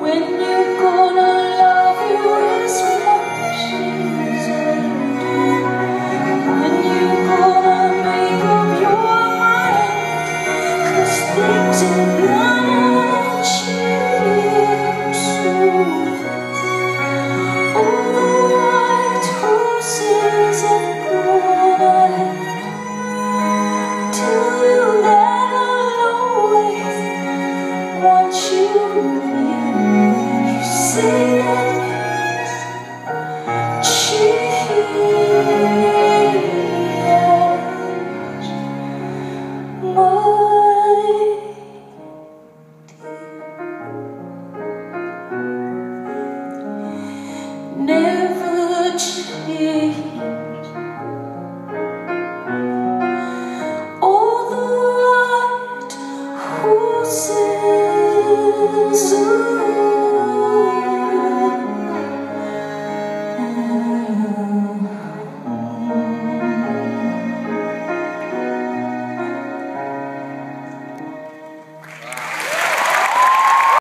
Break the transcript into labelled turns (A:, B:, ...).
A: When you're gonna Say